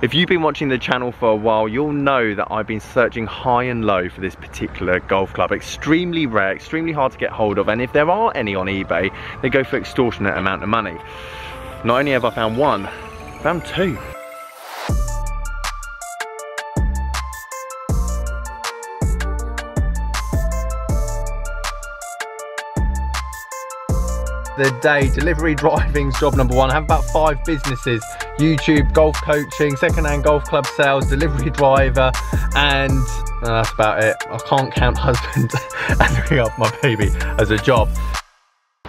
If you've been watching the channel for a while, you'll know that I've been searching high and low for this particular golf club. Extremely rare, extremely hard to get hold of, and if there are any on eBay, they go for extortionate amount of money. Not only have I found one, I found two. the day. Delivery driving's job number one. I have about five businesses. YouTube, golf coaching, second-hand golf club sales, delivery driver, and that's about it. I can't count husband and bring up my baby as a job.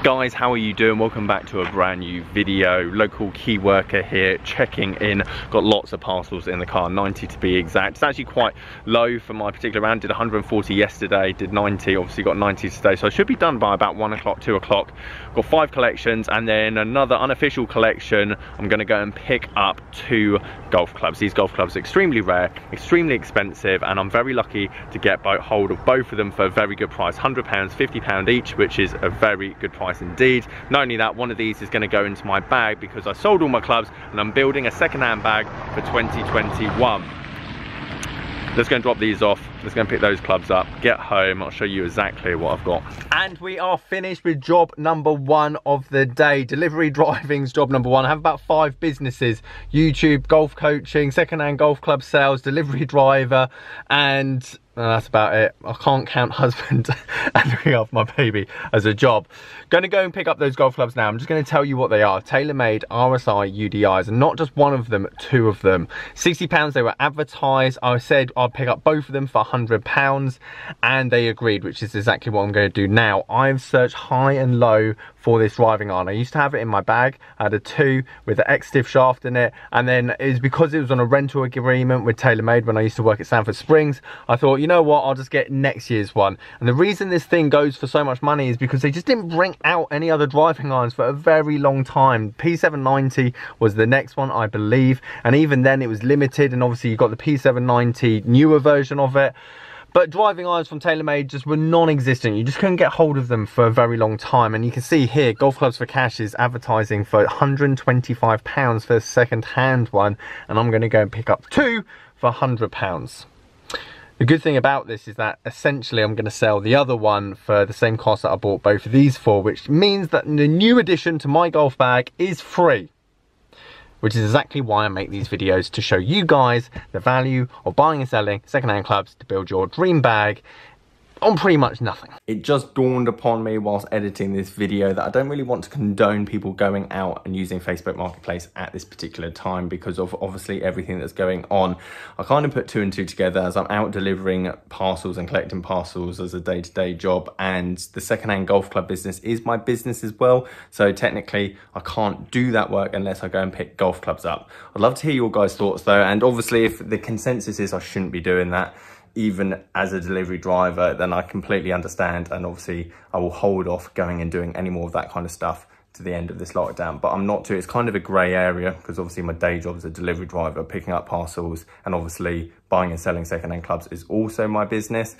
Guys, how are you doing? Welcome back to a brand new video. Local key worker here, checking in. Got lots of parcels in the car, 90 to be exact. It's actually quite low for my particular round. Did 140 yesterday, did 90, obviously got 90 today. So I should be done by about one o'clock, two o'clock. Got five collections and then another unofficial collection. I'm gonna go and pick up two golf clubs. These golf clubs are extremely rare, extremely expensive, and I'm very lucky to get hold of both of them for a very good price. £100, £50 each, which is a very good price indeed. Not only that, one of these is going to go into my bag because I sold all my clubs and I'm building a second-hand bag for 2021. Let's go and drop these off. Let's go and pick those clubs up, get home. I'll show you exactly what I've got. And we are finished with job number one of the day. Delivery driving's job number one. I have about five businesses. YouTube, golf coaching, second-hand golf club sales, delivery driver, and uh, that's about it. I can't count husband and bring up my baby as a job. Going to go and pick up those golf clubs now. I'm just going to tell you what they are. TaylorMade RSI UDIs, and not just one of them, two of them. 60 pounds they were advertised. I said I'd pick up both of them for 100 pounds, and they agreed, which is exactly what I'm going to do now. I've searched high and low for this driving iron. I used to have it in my bag. I had a two with the X-Stiff shaft in it. And then it was because it was on a rental agreement with TaylorMade when I used to work at Sandford Springs. I thought, you know what, I'll just get next year's one. And the reason this thing goes for so much money is because they just didn't bring out any other driving irons for a very long time. P790 was the next one, I believe. And even then it was limited. And obviously you got the P790 newer version of it. But driving irons from TaylorMade just were non-existent. You just couldn't get hold of them for a very long time. And you can see here, Golf Clubs for Cash is advertising for £125 for a second-hand one. And I'm going to go and pick up two for £100. The good thing about this is that essentially I'm going to sell the other one for the same cost that I bought both of these for, which means that the new addition to my golf bag is free which is exactly why I make these videos to show you guys the value of buying and selling secondhand clubs to build your dream bag on pretty much nothing. It just dawned upon me whilst editing this video that I don't really want to condone people going out and using Facebook Marketplace at this particular time because of obviously everything that's going on. I kind of put two and two together as I'm out delivering parcels and collecting parcels as a day-to-day -day job and the secondhand golf club business is my business as well. So technically I can't do that work unless I go and pick golf clubs up. I'd love to hear your guys' thoughts though and obviously if the consensus is I shouldn't be doing that even as a delivery driver, then I completely understand. And obviously I will hold off going and doing any more of that kind of stuff to the end of this lockdown, but I'm not too, it's kind of a grey area because obviously my day job is a delivery driver, picking up parcels and obviously buying and selling secondhand clubs is also my business.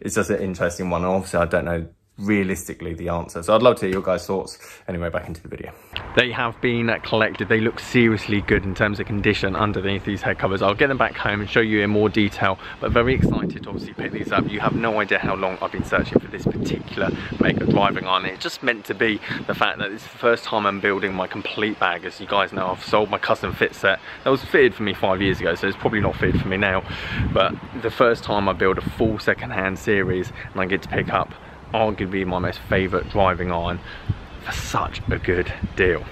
It's just an interesting one. And obviously I don't know realistically the answer. So I'd love to hear your guys' thoughts. Anyway, back into the video. They have been collected. They look seriously good in terms of condition underneath these head covers. I'll get them back home and show you in more detail, but very excited to obviously pick these up. You have no idea how long I've been searching for this particular make of driving on. It's just meant to be the fact that it's the first time I'm building my complete bag. As you guys know, I've sold my custom fit set. That was fitted for me five years ago, so it's probably not fitted for me now. But the first time I build a full second-hand series and I get to pick up arguably my most favourite driving iron for such a good deal.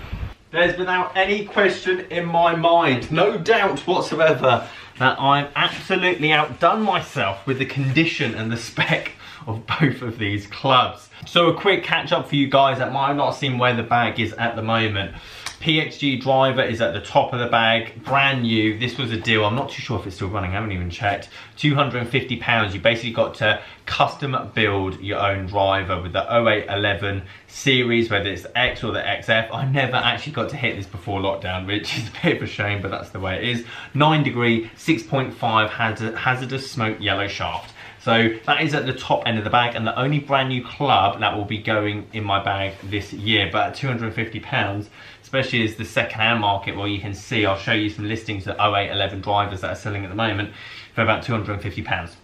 There's without any question in my mind, no doubt whatsoever, that I'm absolutely outdone myself with the condition and the spec of both of these clubs. So a quick catch up for you guys that might have not seen where the bag is at the moment. PXG driver is at the top of the bag, brand new. This was a deal, I'm not too sure if it's still running, I haven't even checked. 250 pounds, you basically got to custom build your own driver with the 0811 series, whether it's the X or the XF. I never actually got to hit this before lockdown, which is a bit of a shame, but that's the way it is. Nine degree, 6.5 HZRDUS smoke yellow shaft. So that is at the top end of the bag and the only brand new club that will be going in my bag this year. But at 250 pounds, especially as the second-hand market where you can see, I'll show you some listings of 0811 drivers that are selling at the moment for about 250 pounds.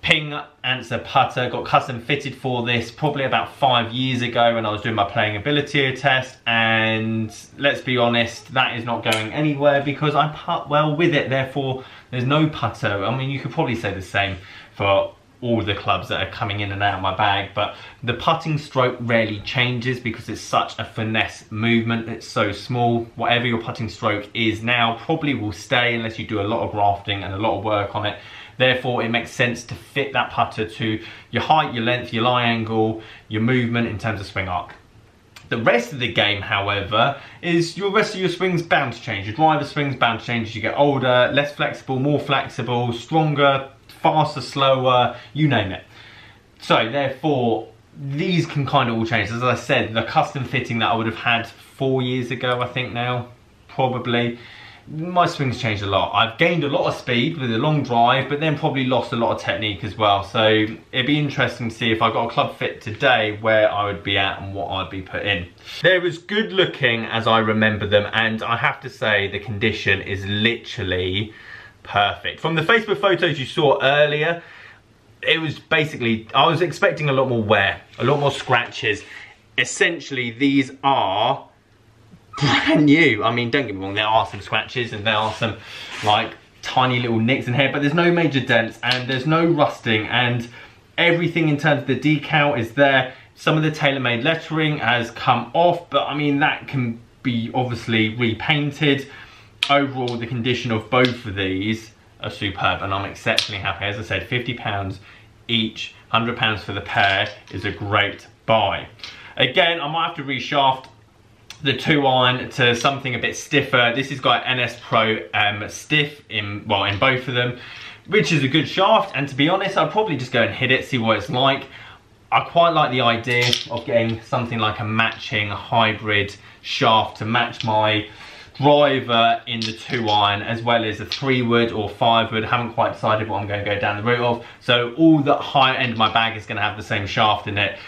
Ping Anser putter, got custom fitted for this probably about five years ago when I was doing my playing ability test and let's be honest, that is not going anywhere because I putt well with it, therefore there's no putter. I mean, you could probably say the same for all the clubs that are coming in and out of my bag but the putting stroke rarely changes because it's such a finesse movement it's so small whatever your putting stroke is now probably will stay unless you do a lot of grafting and a lot of work on it Therefore, it makes sense to fit that putter to your height, your length, your lie angle, your movement in terms of swing arc. The rest of the game, however, is your rest of your swings bound to change. Your driver swings bound to change as you get older, less flexible, more flexible, stronger, faster, slower, you name it. So therefore, these can kind of all change. As I said, the custom fitting that I would have had four years ago, I think now, probably, my swing's changed a lot. I've gained a lot of speed with a long drive, but then probably lost a lot of technique as well. So it'd be interesting to see if I got a club fit today where I would be at and what I'd be put in. They're as good looking as I remember them, and I have to say the condition is literally perfect. From the Facebook photos you saw earlier, it was basically, I was expecting a lot more wear, a lot more scratches. Essentially, these are brand new. I mean, don't get me wrong, there are some scratches and there are some like tiny little nicks in here, but there's no major dents and there's no rusting and everything in terms of the decal is there. Some of the TaylorMade lettering has come off, but I mean, that can be obviously repainted. Overall, the condition of both of these are superb and I'm exceptionally happy. As I said, 50 pounds each, 100 pounds for the pair is a great buy. Again, I might have to reshaft the two iron to something a bit stiffer. This has got NS Pro um, stiff in, well, in both of them, which is a good shaft. And to be honest, I'd probably just go and hit it, see what it's like. I quite like the idea of getting something like a matching hybrid shaft to match my driver in the two iron as well as a three wood or five wood. Haven't quite decided what I'm going to go down the route of. So all the higher end of my bag is going to have the same shaft in it.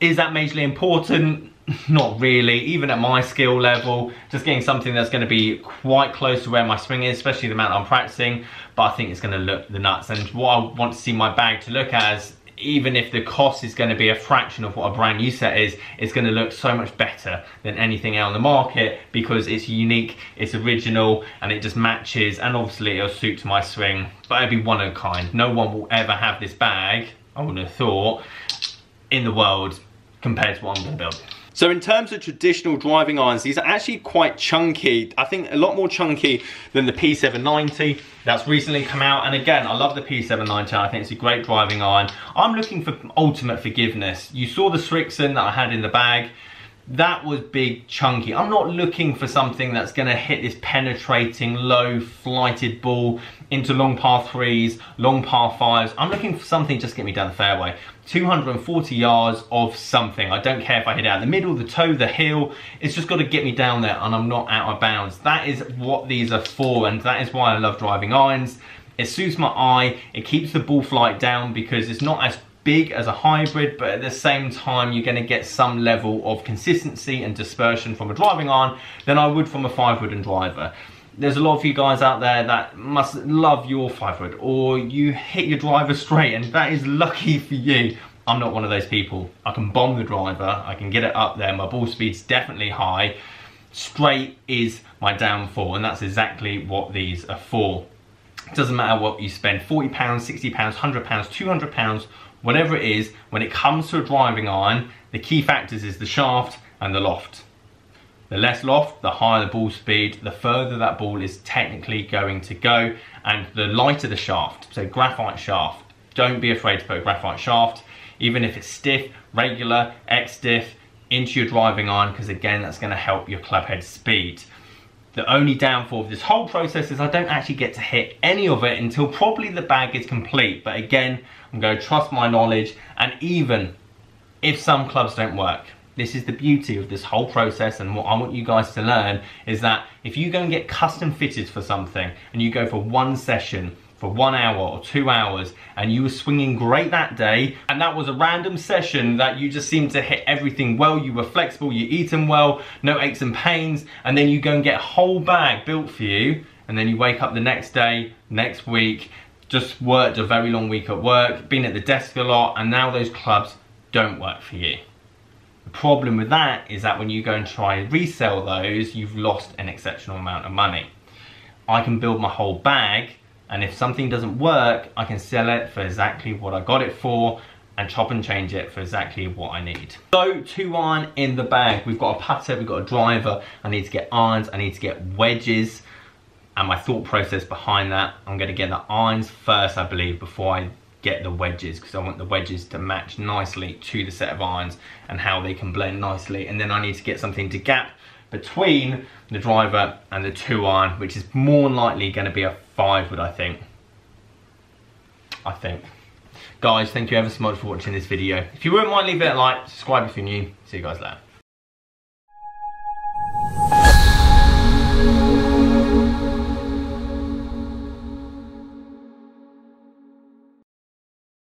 Is that majorly important? Not really, even at my skill level, just getting something that's gonna be quite close to where my swing is, especially the amount I'm practicing, but I think it's gonna look the nuts. And what I want to see my bag to look as, even if the cost is gonna be a fraction of what a brand new set is, it's gonna look so much better than anything out on the market because it's unique, it's original, and it just matches, and obviously it'll suit my swing, but it'll be one of a kind. No one will ever have this bag, I wouldn't have thought, in the world compared to what I'm gonna build. So in terms of traditional driving irons, these are actually quite chunky. I think a lot more chunky than the P790 that's recently come out. And again, I love the P790. I think it's a great driving iron. I'm looking for ultimate forgiveness. You saw the Srixon that I had in the bag that was big chunky. I'm not looking for something that's gonna hit this penetrating, low flighted ball into long par threes, long par fives. I'm looking for something just get me down the fairway. 240 yards of something. I don't care if I hit out the middle, the toe, the heel. It's just got to get me down there and I'm not out of bounds. That is what these are for and that is why I love driving irons. It suits my eye, it keeps the ball flight down because it's not as big as a hybrid, but at the same time, you're gonna get some level of consistency and dispersion from a driving iron than I would from a five wood and driver. There's a lot of you guys out there that must love your five wood or you hit your driver straight and that is lucky for you. I'm not one of those people. I can bomb the driver, I can get it up there, my ball speed's definitely high. Straight is my downfall and that's exactly what these are for. It doesn't matter what you spend, 40 pounds, 60 pounds, 100 pounds, 200 pounds, whatever it is, when it comes to a driving iron, the key factors is the shaft and the loft. The less loft, the higher the ball speed, the further that ball is technically going to go, and the lighter the shaft, so graphite shaft. Don't be afraid to put a graphite shaft, even if it's stiff, regular, X-Stiff, into your driving iron, because again, that's gonna help your club head speed. The only downfall of this whole process is I don't actually get to hit any of it until probably the bag is complete. But again, I'm going to trust my knowledge and even if some clubs don't work, this is the beauty of this whole process and what I want you guys to learn is that if you go and get custom fitted for something and you go for one session for one hour or two hours and you were swinging great that day and that was a random session that you just seemed to hit everything well, you were flexible, you eating well, no aches and pains, and then you go and get a whole bag built for you and then you wake up the next day, next week, just worked a very long week at work, been at the desk a lot, and now those clubs don't work for you. Problem with that is that when you go and try and resell those, you've lost an exceptional amount of money. I can build my whole bag and if something doesn't work, I can sell it for exactly what I got it for and chop and change it for exactly what I need. So two iron in the bag. We've got a putter, we've got a driver. I need to get irons, I need to get wedges. And my thought process behind that, I'm gonna get the irons first, I believe, before I get the wedges because I want the wedges to match nicely to the set of irons and how they can blend nicely. And then I need to get something to gap between the driver and the two iron, which is more likely going to be a five wood, I think. I think. Guys, thank you ever so much for watching this video. If you wouldn't mind leaving a like, subscribe if you're new. See you guys later.